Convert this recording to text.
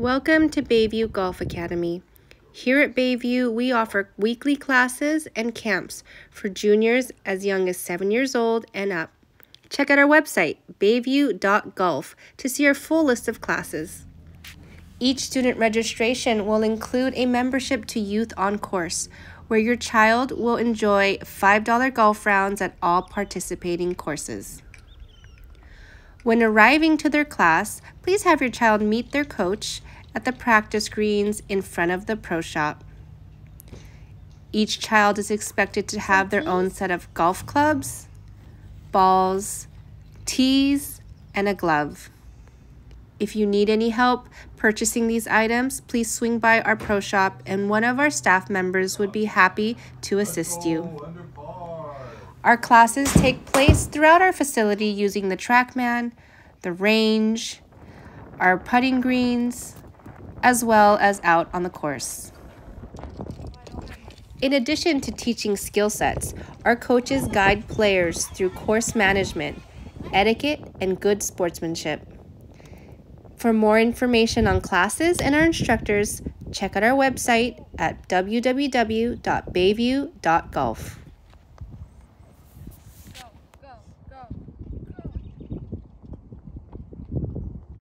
Welcome to Bayview Golf Academy. Here at Bayview, we offer weekly classes and camps for juniors as young as 7 years old and up. Check out our website, bayview.golf, to see our full list of classes. Each student registration will include a membership to Youth on Course, where your child will enjoy $5 golf rounds at all participating courses. When arriving to their class, please have your child meet their coach at the practice greens in front of the pro shop. Each child is expected to have their own set of golf clubs, balls, tees, and a glove. If you need any help purchasing these items, please swing by our pro shop and one of our staff members would be happy to assist you. Our classes take place throughout our facility using the TrackMan, the range, our putting greens, as well as out on the course. In addition to teaching skill sets, our coaches guide players through course management, etiquette, and good sportsmanship. For more information on classes and our instructors, check out our website at www.bayview.golf.